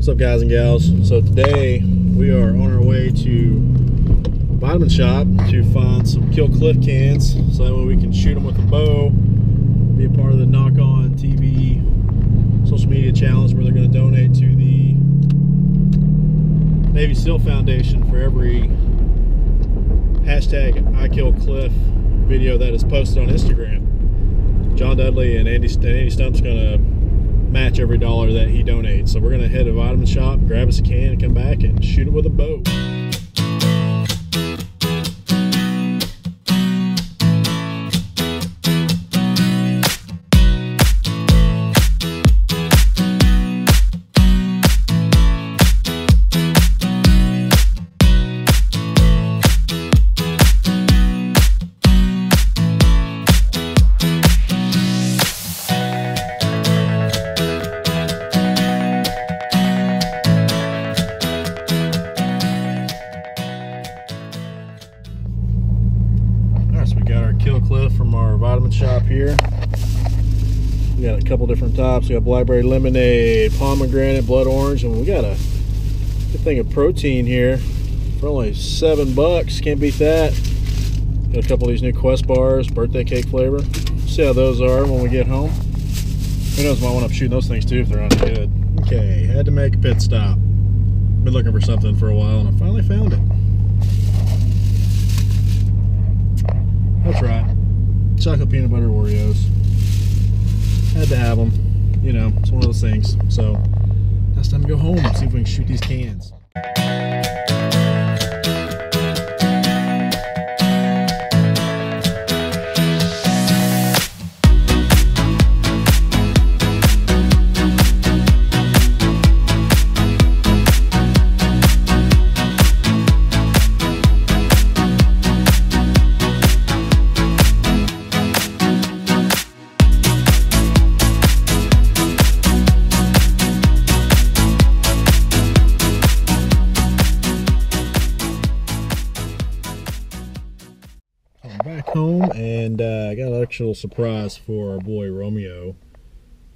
What's up guys and gals? So today we are on our way to Vitamin Shoppe to find some Kill Cliff cans so that way we can shoot them with a bow, be a part of the NockOn TV social media challenge where they're going to donate to the Navy SEAL Foundation for every hashtag I Kill Cliff video that is posted on Instagram. John Dudley and Andy, Andy Stumpf's going to match every dollar that he donates. So we're gonna head to Vitamin Shoppe, grab us a can, and come back and shoot it with a bow. Got our Kill Cliff from our vitamin shop here. We got a couple different tops. We got blackberry lemonade, pomegranate, blood orange, and we got a good thing of protein here for only seven bucks. Can't beat that. Got a couple of these new Quest bars, birthday cake flavor. See how those are when we get home. Who knows? Might want to shooting those things too if they're not good. Okay, had to make a pit stop. Been looking for something for a while, and I finally found it. That's right. Chocolate peanut butter Oreos. Had to have them. You know, it's one of those things. So, it's time to go home see if we can shoot these cans. Home and uh, I got an actual surprise for our boy Romeo.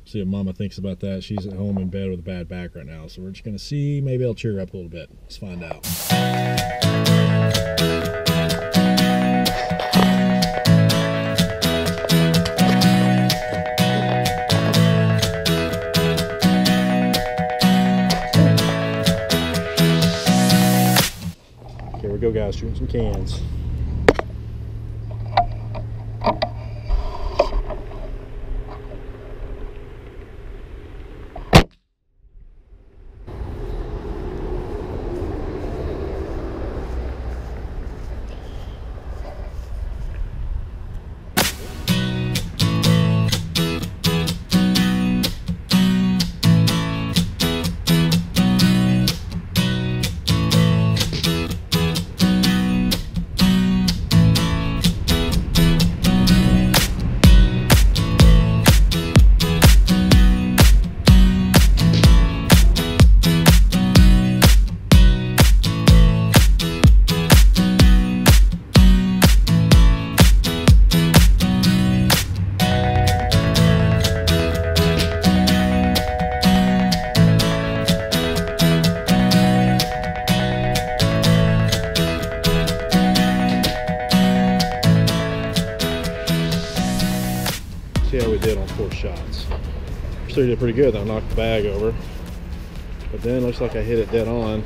See what Mama thinks about that. She's at home in bed with a bad back right now, so we're just gonna see. Maybe I'll cheer her up a little bit. Let's find out. Here we go, guys. Shooting some cans. Did on four shots. Three did pretty good. I knocked the bag over. But then looks like I hit it dead on.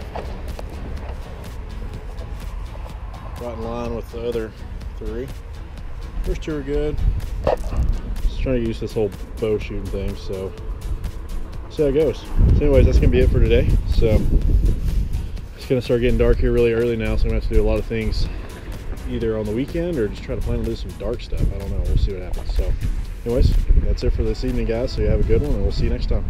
Right in line with the other three. First two are good. Just trying to use this whole bow shooting thing, so see how it goes. So anyways, that's gonna be it for today. So it's gonna start getting dark here really early now, so I'm gonna have to do a lot of things either on the weekend or just try to plan to do some dark stuff. I don't know. We'll see what happens. So anyways, that's it for this evening, guys. So you have a good one, and we'll see you next time.